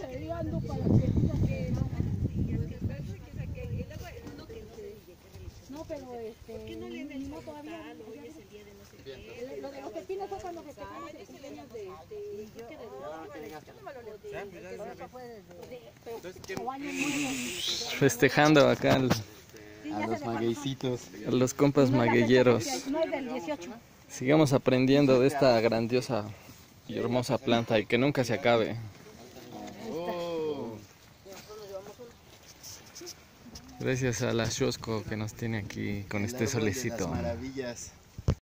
peleando para que diga que no. No, pero este. ¿Por qué no le no todavía? Hoy es el día de no sé qué. Lo de los pepinos fue cuando de. de que de. Festejando acá al- A los magueycitos. a los compas magueyeros. No es del 18. Sigamos aprendiendo de esta grandiosa y hermosa planta y que nunca se acabe. Gracias a la Shosco que nos tiene aquí con este de las solecito. maravillas.